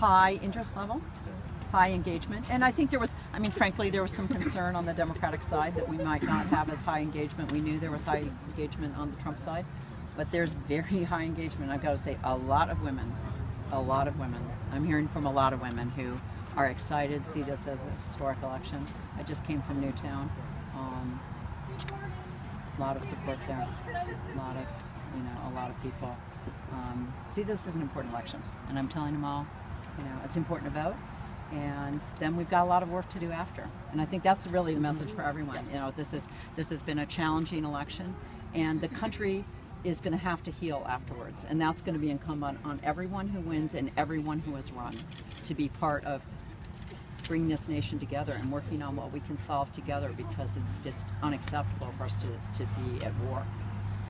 high interest level, high engagement, and I think there was, I mean, frankly, there was some concern on the Democratic side that we might not have as high engagement. We knew there was high engagement on the Trump side, but there's very high engagement. I've got to say, a lot of women, a lot of women. I'm hearing from a lot of women who are excited, see this as a historic election. I just came from Newtown. Um, a lot of support there. A lot of, you know, a lot of people um, see this as an important election, and I'm telling them all, you know, it's important to vote. And then we've got a lot of work to do after, and I think that's really the message for everyone. You know, this is this has been a challenging election, and the country is going to have to heal afterwards, and that's going to be incumbent on everyone who wins and everyone who has run to be part of bringing this nation together and working on what we can solve together because it's just unacceptable for us to, to be at war.